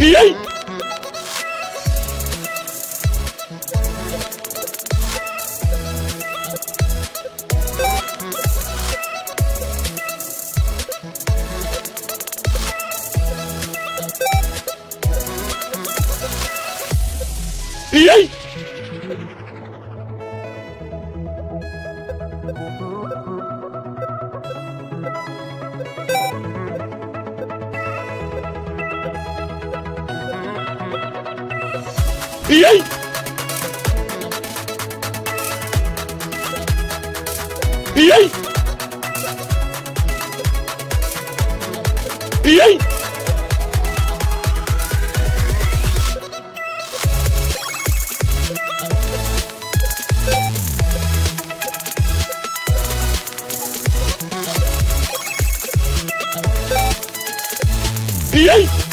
Yay! Yay! FBI! PI! PI! PI!